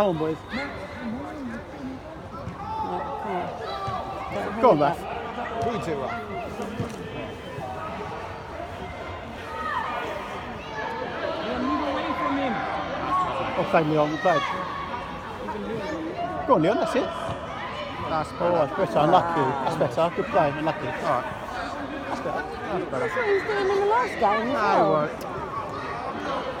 Come on, boys. Right, come on. Don't Go on, hold Raf. back. Who you two are? Offside, Leon. Offside. Go on, Leon. That's it. That's Oh, better. that's better. Unlucky. That's better. Good play. Unlucky. All right. That's better. That's better. That's what he was doing in the last game as ah, No, well. well,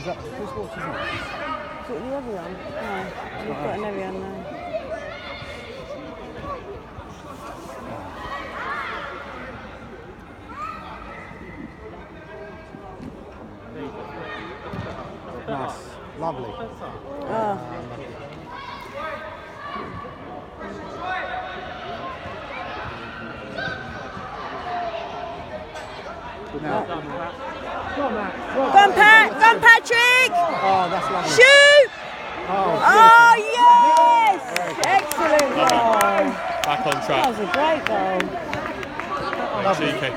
Is that who's watching that? Is it the Evian? No, you've got now. Nice. Lovely. Oh, Now, go on, Pat! Go on, Patrick! oh, that's lovely. Shoot! Oh, Oh, yes! Excellent goal. Back on track. That was a great goal. Cheeky.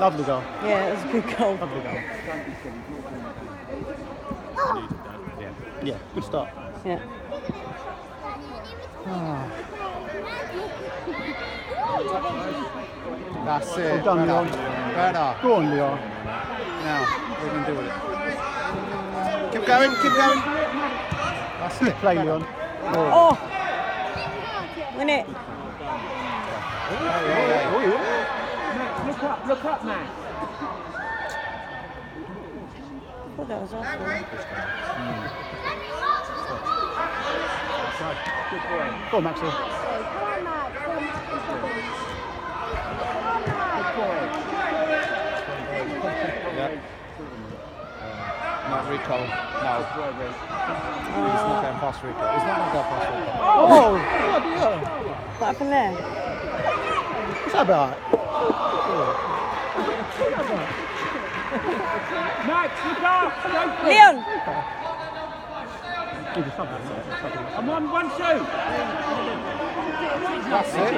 Lovely goal. Yeah, it was a good goal. Lovely goal. Yeah, good start. Yeah. Ah. That's it. Well done, better. Leon. Better. Go on, Leon. Now, what are you going to do it? Keep going, keep going. That's it. Play, better. Leon. Oh! Win it. Max, look up, look up, man. I thought that was offside. Go on, Maxwell. Yeah. Not Rico. No. He's not going past Rico. He's not going to go past Rico. Oh, bloody hell. What happened there? What's that about? Max, look up. Go. Leon! Give us something. something. I'm on one, two. That's it.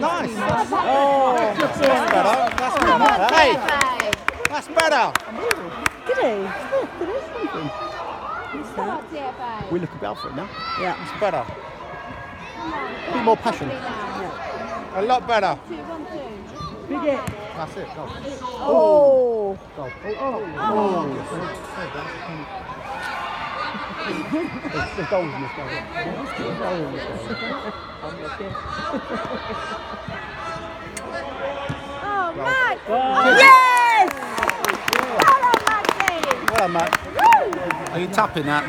Nice. That's Oh, better. That's better. Hey, that's better. Did he? We look about for it now. Yeah. It's better. A bit more passion. A lot better. Big it. That's it. Go. Oh! There's, there's goals in oh. this oh. game. Oh. There's goals in this game. Yes! Well done, Matt. Are you tapping that?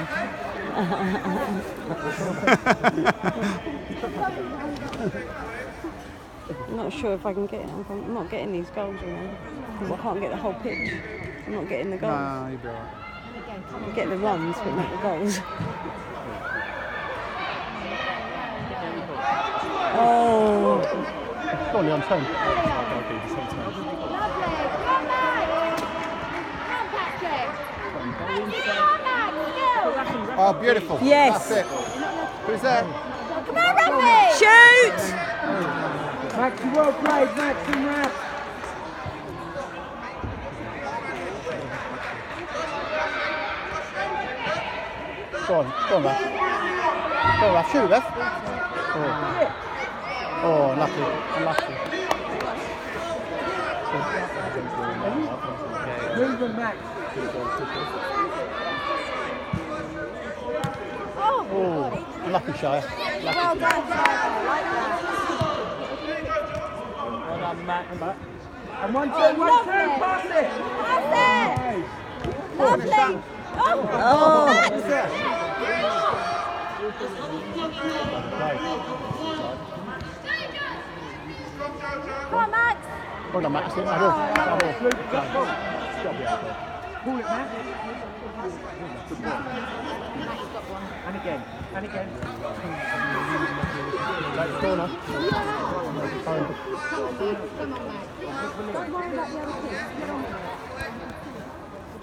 I'm not sure if I can get it. I'm not getting these goals, you know, because I can't get the whole pitch. I'm not getting the goals. No, you'll be alright. I get the runs, but not the goals. Oh, Go on, Leon, turn. Oh, beautiful. Yes. That's it. Who's that? shoot! Max, you well played, Max and Raf. Go on, go on, Raf. Go on, Raf. Shoot, Raf. Oh, oh lucky, unlucky. Unlucky. Moving, Max. Oh, unlucky, Shire. Lucky. Well done, Max. And one, two, one, two, pass it. Oh, oh. Well done, Matt. That's it. That ball. That ball. Pull it, Max. And again, and again. Right, corner.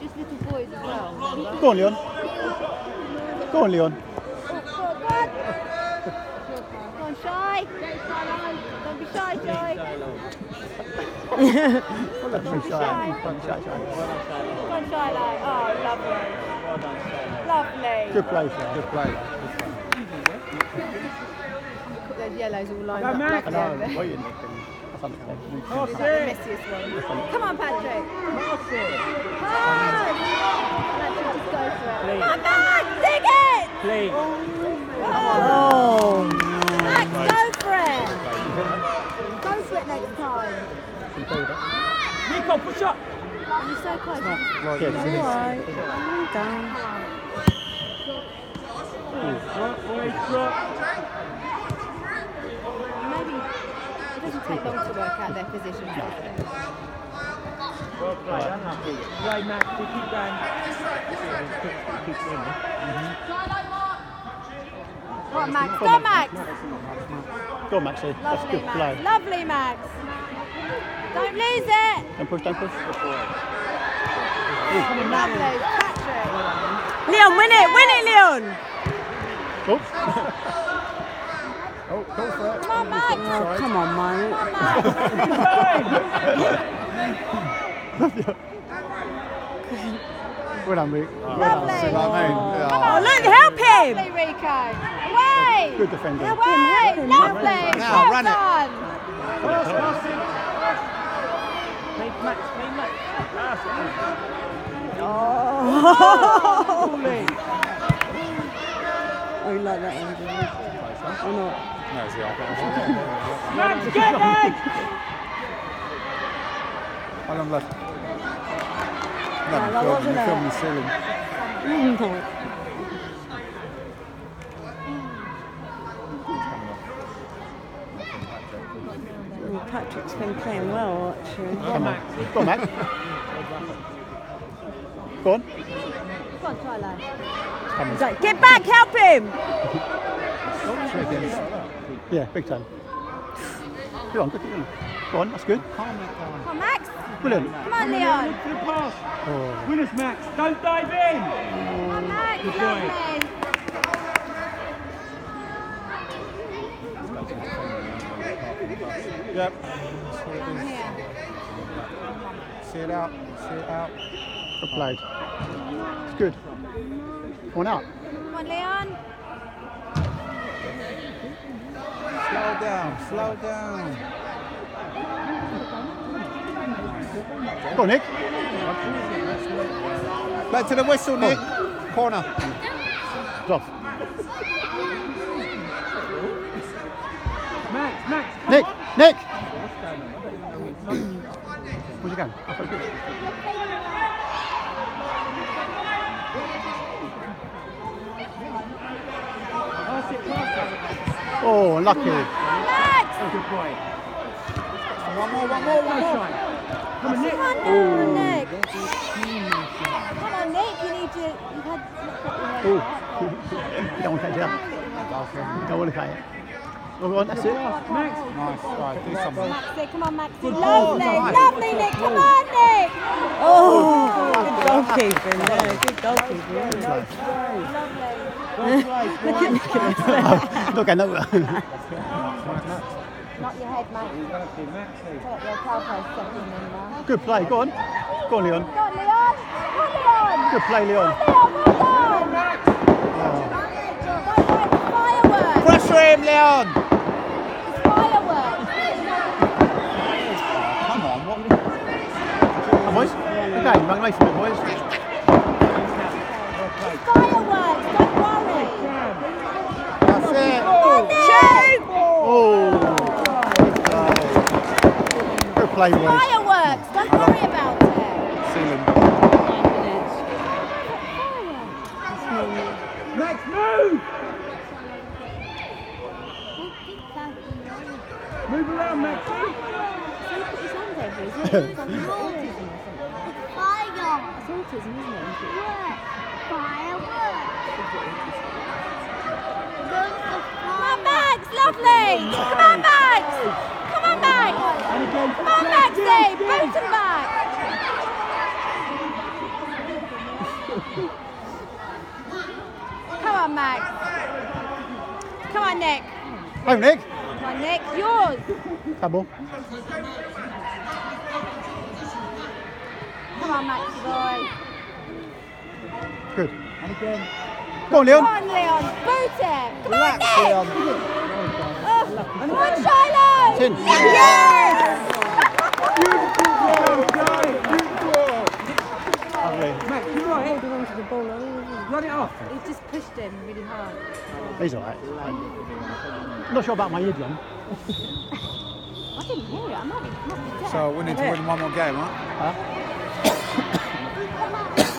Just little boys as well. Go on, Leon. Go on, Leon. Go and shy. Don't be shy, Joy. Don't be shy. Don't be shy, shy. Come on, shy like. Oh, lovely. Well. Lovely. Good play, sir. Good play. Those yellows all lined up. Max. I lovely. know, waiting. That's like the messiest. Come on, Patrick. Patrick, just go for. Come on, Max. Dig it. Please. Oh, Nico, push up. You're so close. Yeah, it's in all this. right. I'm done. Always drop. Maybe it doesn't take long to work out their positions. does? Well played, unlucky. Right, Max, you keep going. Keep winning. Come on, Max. Go, Max. Go on, Maxie. That's Lovely, good play. Lovely, Max. Don't lose it. Don't push, don't push. Lovely, Patrick. Leon, win it, win it, Leon. Oops. Oh, go for it. Come on, Max. Oh, come on, man. Well done, Rick. Oh, Lovely. See what I mean? Yeah. Oh, look, help him. Lovely, Rico. Away. Good defending. Away. Lovely. Now, well run it. Pass, pass it. Play Max, play Max. Pass. Oh, oh you like that one. Or not? No, it's the opposite. Max, get Max. How long left? No, that wasn't it. filming the ceiling. No. Oh, Patrick's been playing well, actually. Come on. Go on, Max. Go on. Come on, try lad. He's like, get back, help him! Yeah, big time. Go on, good, good. on. Go on, that's good. Come on, Max. Brilliant. Come on, Leon. Look for the pass. Oh. Win Max. Don't dive in. Come on, Max. Good boy. Lovely. Yep. Down here. See it out. See it out. Good played. It's good. Come on out. Come on, Leon. Slow down. Slow down. Go on, Nick. Back to the whistle, Nick. Corner. Drop. Max, Max. Nick, on. Nick. Where's he going? I thought good. Pass it, pass it. Oh, unlucky. Come on, Max. Good boy. One more, one more, one more. Come on, Nick. On Nick. Come on, Nick. You need to. You've had. Oh. don't catch it. Don't to catch it. Oh, on, that's it. Max. Nice. Right, do something. Maxie, come on, Maxie. Lovely, lovely, Nick. Come on, Nick. Oh, good goalkeeping there, good goalkeeping. Look, I know. Not your head, Max. Maxi, Maxi. Put your calpos second in there. Good play. Go on. Go on, Leon. Go on, Leon. Come on, Leon. Good play, Leon. Leon, well done. Oh. Go, go, fireworks. Pressure him, Leon. Fireworks. Come on. What? Come on, boys. Okay, make nice for it, boys. Fireworks. Don't worry. That's it. Shoot. Oh. Good play, boys. Fireworks. Don't worry about it. Ceiling. Max, move. Move around, Maxi. Come on, Max. Lovely. Come on, Max. Come on, again. Come on, Maxie. Boot him back. Come on, Max. Come on, Nick. Oh, Nick. Come on, Nick. Yours. Double. Come on, Maxi boy. Good. And again. Go on, Leon. Come on, Leon. Boot it. Come Relax, on, Nick. Leon. Oh, come on, Shiloh. Tin. Yes. Beautiful. Beautiful. Lovely. Max, you're right. Holding on to the ball. Run it off. He just pushed him really hard. He's all right. Not sure about my eardrum. I didn't hear it. I might be, must be deaf. So we need to win one more game, huh? Huh?